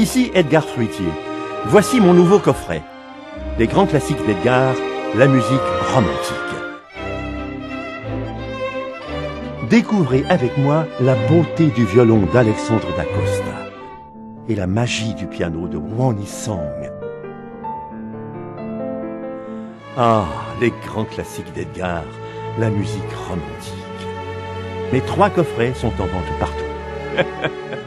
Ici Edgar Fruitier. Voici mon nouveau coffret. Les grands classiques d'Edgar, la musique romantique. Découvrez avec moi la beauté du violon d'Alexandre d'Acosta et la magie du piano de Wonny Song. Ah, les grands classiques d'Edgar, la musique romantique. Mes trois coffrets sont en vente partout.